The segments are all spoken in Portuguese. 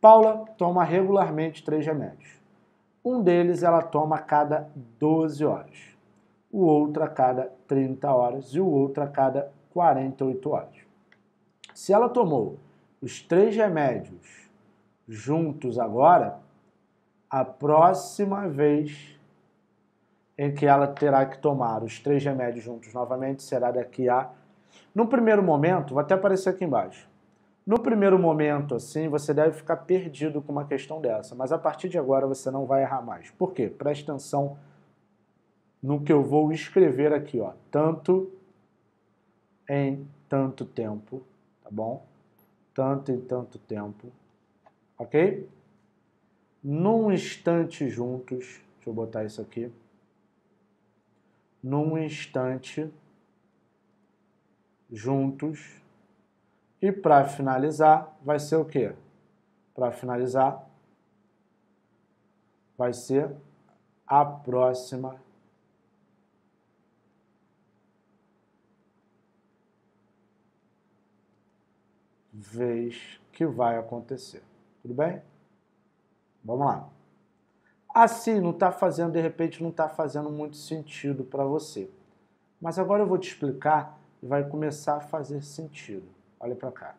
Paula toma regularmente três remédios. Um deles ela toma a cada 12 horas, o outro a cada 30 horas e o outro a cada 48 horas. Se ela tomou os três remédios juntos agora, a próxima vez em que ela terá que tomar os três remédios juntos novamente será daqui a. No primeiro momento, vou até aparecer aqui embaixo. No primeiro momento, assim, você deve ficar perdido com uma questão dessa, mas a partir de agora você não vai errar mais. Por quê? Preste atenção no que eu vou escrever aqui, ó. Tanto em tanto tempo, tá bom? Tanto em tanto tempo, ok? Num instante juntos, deixa eu botar isso aqui. Num instante juntos e para finalizar, vai ser o quê? Para finalizar, vai ser a próxima vez que vai acontecer. Tudo bem? Vamos lá. Assim, não está fazendo, de repente, não está fazendo muito sentido para você. Mas agora eu vou te explicar e vai começar a fazer sentido. Olha para cá.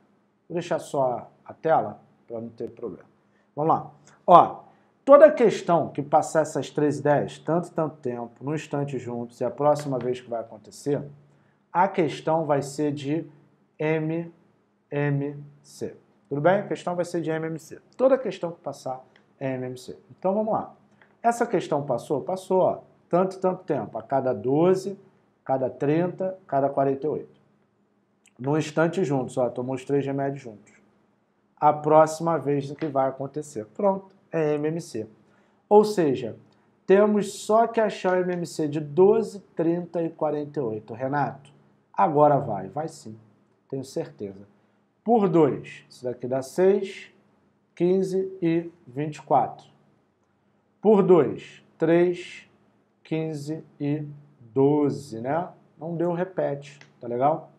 Vou deixar só a tela para não ter problema. Vamos lá. Ó, toda questão que passar essas três ideias, tanto tanto tempo, no instante juntos, e a próxima vez que vai acontecer, a questão vai ser de MMC. Tudo bem? A questão vai ser de MMC. Toda questão que passar é MMC. Então vamos lá. Essa questão passou? Passou, ó. Tanto tanto tempo, a cada 12, cada 30, cada 48 no instante juntos, ó, tomou os três remédios juntos. A próxima vez que vai acontecer. Pronto, é MMC. Ou seja, temos só que achar o MMC de 12, 30 e 48. Renato, agora vai. Vai sim, tenho certeza. Por 2, isso daqui dá 6, 15 e 24. Por 2, 3, 15 e 12, né? Não deu repete, tá legal?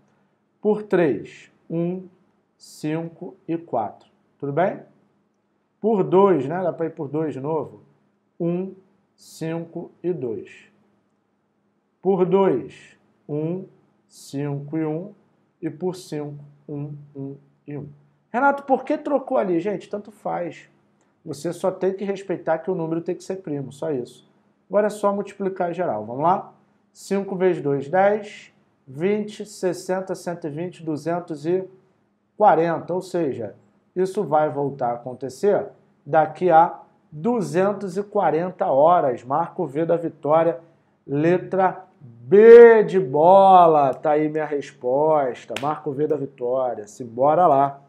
Por 3, 1, 5 e 4. Tudo bem? Por 2, né? Dá para ir por 2 de novo. 1, 5 e 2. Por 2, 1, 5 e 1. E por 5, 1, 1 e 1. Renato, por que trocou ali? Gente, tanto faz. Você só tem que respeitar que o número tem que ser primo, só isso. Agora é só multiplicar em geral. Vamos lá? 5 vezes 2, 10. 20, 60, 120, 240. Ou seja, isso vai voltar a acontecer daqui a 240 horas. Marco V da vitória, letra B de bola. Tá aí minha resposta. Marco V da vitória. Simbora lá.